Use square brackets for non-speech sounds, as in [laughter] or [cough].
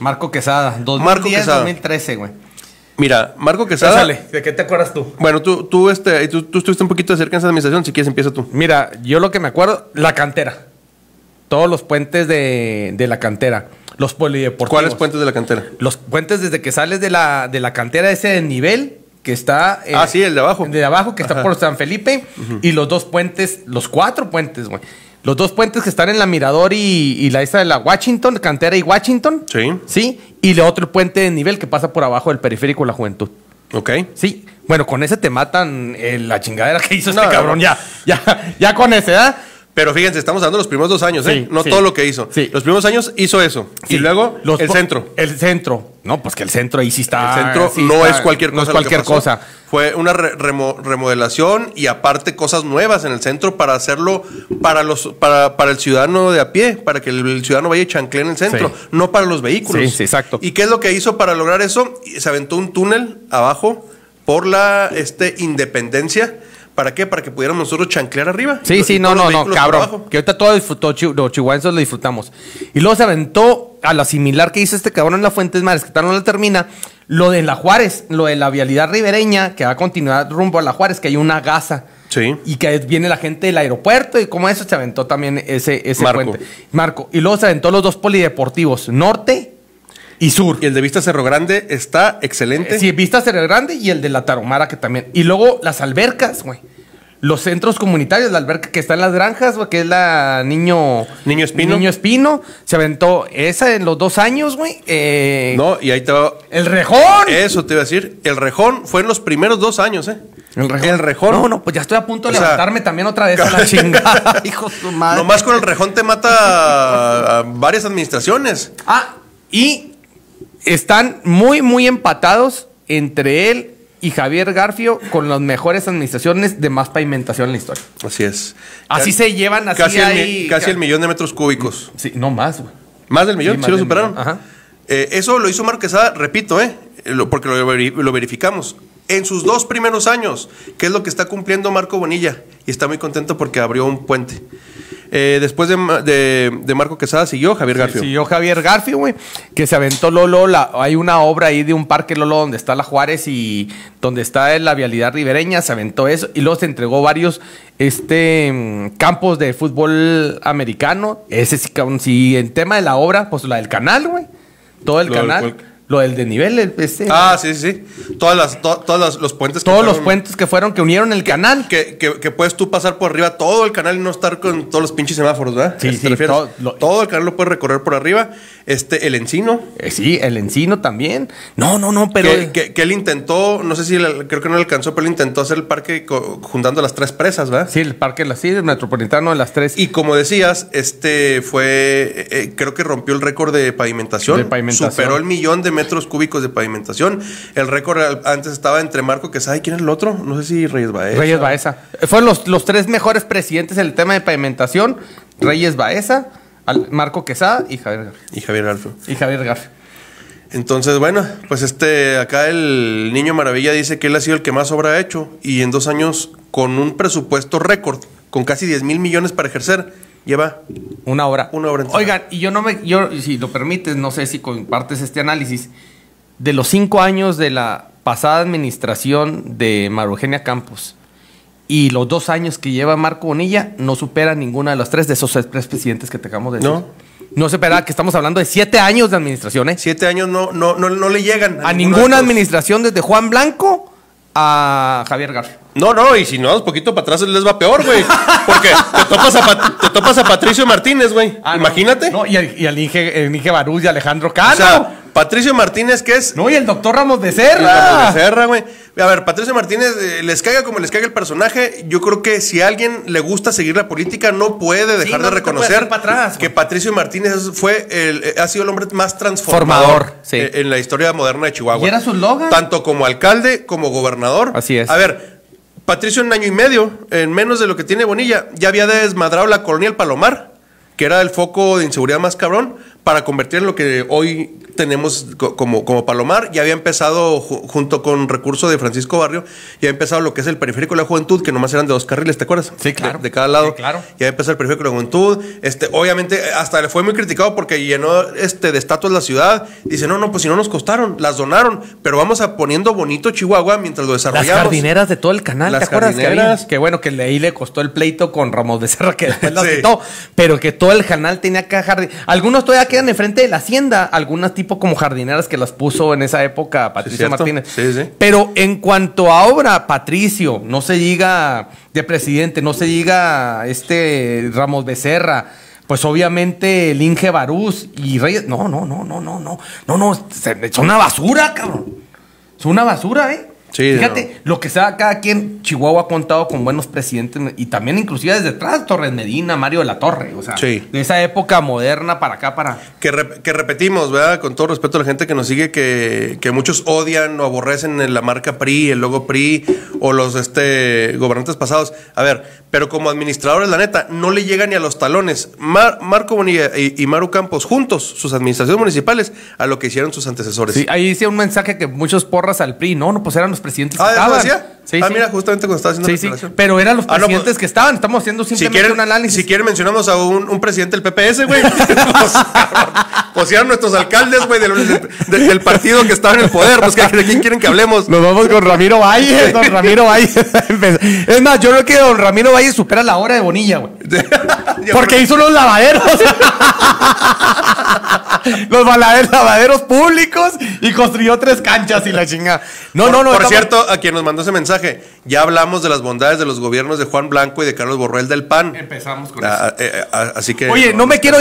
Marco Quesada, 2010, Marco Quesada. 2013, güey. Mira, Marco Quesada. Sale, ¿de qué te acuerdas tú? Bueno, tú, tú, este, tú, tú estuviste un poquito de cerca en esa administración. Si quieres, empieza tú. Mira, yo lo que me acuerdo, la cantera. Todos los puentes de, de la cantera. Los polideportivos. ¿Cuáles puentes de la cantera? Los puentes desde que sales de la, de la cantera, ese nivel que está. eh, Ah, sí, el de abajo. De abajo, que está por San Felipe. Y los dos puentes, los cuatro puentes, güey. Los dos puentes que están en la Mirador y, y la esa de la Washington, cantera y Washington. Sí. Sí. Y el otro puente de nivel que pasa por abajo del periférico de la juventud. Ok. Sí. Bueno, con ese te matan eh, la chingadera que hizo No, este cabrón. no. Ya, ya, ya con ese, ¿verdad? Pero fíjense, estamos hablando de los primeros dos años, ¿eh? Sí, No sí. todo lo que hizo. Sí. Los primeros años hizo eso. Y luego, Los el centro. El centro. No, pues que el centro ahí sí está. el centro no está- es cualquier cosa. No es cualquier cosa. Fue una re- remo- remodelación y aparte cosas nuevas en el centro para hacerlo para los para, para el ciudadano de a pie, para que el, el ciudadano vaya y chanclee en el centro, no para los vehículos. Sí, sí, exacto. ¿Y qué es lo que hizo para lograr eso? Se aventó un túnel abajo por la este, independencia. ¿Para qué? Para que pudiéramos nosotros chanclear arriba. Sí, sí, no, no, no, cabrón. Que ahorita todo disfrutó, los chihuahuenses lo disfrutamos. Y luego se aventó a la similar que hizo este cabrón en la Fuentes Mares, que tal no la termina, lo de la Juárez, lo de la vialidad ribereña, que va a continuar rumbo a la Juárez, que hay una gasa. Sí. Y que viene la gente del aeropuerto y como eso se aventó también ese, ese Marco. puente. Marco. Y luego se aventó los dos polideportivos, norte y sur. Y el de Vista Cerro Grande está excelente. Eh, Sí, Vista Cerro Grande y el de la Taromara que también. Y luego las albercas, güey. Los centros comunitarios, la alberca que está en las granjas, güey, que es la Niño... Niño Espino. Niño Espino. Se aventó esa en los dos años, güey. Eh, No, y ahí te va. ¡El Rejón! Eso te iba a decir. El rejón fue en los primeros dos años, ¿eh? El Rejón. El rejón. No, no, pues ya estoy a punto de O sea, levantarme también otra vez a la [laughs] chingada. [laughs] Hijo de su madre. Nomás con el rejón te mata a, a varias administraciones. Ah, y están muy, muy empatados entre él y Javier Garfio con las mejores administraciones de más pavimentación en la historia. Así es. Así se llevan así casi, el, ahí. mi- casi el millón de metros cúbicos. Sí, no más, güey. Más del millón, Sí, lo superaron. ajá. Eh, eso lo hizo Marquesada, repito, ¿eh? Lo- porque lo, lo verificamos. En sus dos primeros años, que es lo que está cumpliendo Marco Bonilla. Y está muy contento porque abrió un puente. Eh, después de, de- de Marco Quesada siguió Javier Garfio. Siguió Javier Garfio, güey, que se aventó Lolo. La, hay una obra ahí de un parque Lolo donde está la Juárez y donde está la vialidad ribereña. Se aventó eso y luego se entregó varios este, mm, campos de fútbol americano. Ese sí, cabrón, sí, en tema de la obra, pues la del canal, güey. Todo el Lo canal. Lo del de nivel, el- este, Ah, sí, sí, sí. Todas las, to- todas las- los puentes que todos los puentes que fueron, que unieron el canal. Que, que- que puedes tú pasar por arriba todo el canal y no estar con todos los pinches semáforos, ¿verdad? Sí, ¿A eso te sí, todo lo- todo el canal lo puedes recorrer por arriba. Este, el encino. Eh, sí, el encino también. No, no, no, pero. que, que- que él intentó, no sé si le- creo que no le alcanzó, pero él intentó hacer el parque juntando las tres presas, ¿verdad? Sí, el parque, la- sí, el metropolitano de las tres. Y como decías, este fue, eh, eh, creo que rompió el récord de pavimentación. De pavimentación. Superó el millón de metros cúbicos de pavimentación. El récord antes estaba entre Marco Quesada y quién era el otro. No sé si Reyes Baeza. Reyes Baeza. Eh, Fueron los, los tres mejores presidentes en el tema de pavimentación. Reyes Baeza, Al- Marco Quesada y Javier Garfio. Y Javier Garfio. Y Javier Garfio. Entonces, bueno, pues este, acá el niño maravilla dice que él ha sido el que más obra ha hecho y en dos años con un presupuesto récord, con casi 10 mil millones para ejercer, lleva Una hora. Una hora entera. Oigan, y yo no me, yo, si lo permites, no sé si compartes este análisis. De los cinco años de la pasada administración de María Eugenia Campos y los dos años que lleva Marco Bonilla, no supera ninguna de las tres de esos tres presidentes que te acabamos de decir. No. No supera que estamos hablando de siete años de administración, ¿eh? siete años, no, no, no, no le llegan A ninguna administración desde Juan Blanco a Javier Garfio. No, no, y si no, un poquito para atrás les va peor, güey. Porque te topas a, Pat- te topas a Patricio Martínez, güey. Ah. Imagínate. No, y, al- y al Inge, el Inge Barús y Alejandro Cano. o sea, Patricio Martínez, que es no, y el doctor Ramos de Serra. Ramos de Serra, güey. A ver, Patricio Martínez, eh, les caiga como les caiga el personaje. Yo creo que si a alguien le gusta seguir la política, no puede dejar no de reconocer hacer para atrás, que. Patricio Martínez fue el, eh, ha sido el hombre más transformador Formador, sí. en la historia moderna de Chihuahua. Y era su eslogan. Tanto como alcalde como gobernador. Así es. A ver, Patricio en año y medio, en menos de lo que tiene Bonilla, ya había desmadrado la colonia El Palomar, que era el foco de inseguridad más cabrón, para convertir en lo que hoy tenemos co- como, como Palomar, ya había empezado ju- junto con recurso de Francisco Barrio, ya había empezado lo que es el periférico de la juventud, que nomás eran de dos carriles, ¿te acuerdas? Sí, claro. De, de cada lado. Sí, claro. Ya empezó el periférico de la juventud. Este, obviamente, hasta le fue muy criticado porque llenó este, de estatuas la ciudad. Dice, no, no, pues si no nos costaron, las donaron, pero vamos a poniendo bonito Chihuahua mientras lo Las desarrollamos. jardineras de todo el canal, Las ¿te acuerdas? Que, jardineras. que bueno, que ahí le costó el pleito con Ramos de Serra, que después lo Sí. quitó, pero que todo el canal tenía que jardín. Algunos todavía quedan enfrente de la hacienda, algunas tipo como jardineras que las puso en esa época Patricio. Martínez. Sí, sí. Pero en cuanto a obra, Patricio, no se diga de presidente, no se diga este Ramos Becerra. Pues obviamente el Inge Barús y Reyes. No, no, no, no, no, no. No, no. Son una basura, cabrón. Son una basura, ¿eh? Sí, Fíjate, lo que sea cada quien, Chihuahua ha contado con buenos presidentes y también inclusive desde atrás, Torres Medina, Mario de la Torre, o sea, Sí. de esa época moderna para acá, para... Que, que repetimos, ¿verdad? Con todo respeto a la gente que nos sigue, que, que muchos odian o aborrecen la marca PRI, el logo PRI o los este, gobernantes pasados. A ver, pero como administradores, la neta, no le llega ni a los talones Mar- Marco Bonilla y, y Maru Campos juntos, sus administraciones municipales, a lo que hicieron sus antecesores. Sí, ahí hice un mensaje que muchos porras al PRI, no, no, pues eran los presidentes Ah, ¿eso estaban. Sí, ah, sí. mira, justamente cuando estaba haciendo Sí, la sí, pero eran los Ah, no, presidentes pues, que estaban, estamos haciendo Si simplemente quieren, un análisis. si quieren mencionamos a un, un presidente del PPS, güey. [laughs] pues, eran nuestros alcaldes, güey, del, del- del partido que estaba en el poder. Pues, ¿de quién quieren que hablemos? Nos vamos con Ramiro Valle, don Ramiro Valle. [laughs] es más, yo creo que don Ramiro Valle supera la hora de Bonilla, güey. [laughs] Porque hizo los lavaderos. los lavaderos públicos y construyó tres canchas y la chinga. No, por, no, no. Por estamos- cierto, a quien nos mandó ese mensaje, ya hablamos de las bondades de los gobiernos de Juan Blanco y de Carlos Borrell del PAN. Empezamos con Ah, eh, ah, así que. Oye, no me quiero